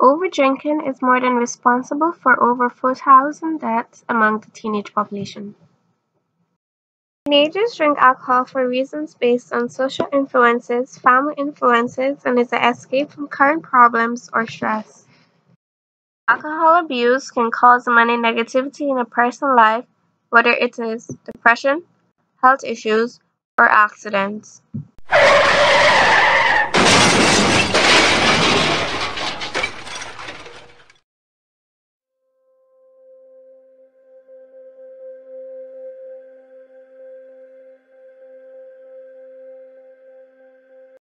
Overdrinking is more than responsible for over four thousand deaths among the teenage population. Teenagers drink alcohol for reasons based on social influences, family influences, and as an escape from current problems or stress. Alcohol abuse can cause many negativity in a person's life, whether it is depression, health issues, or accidents.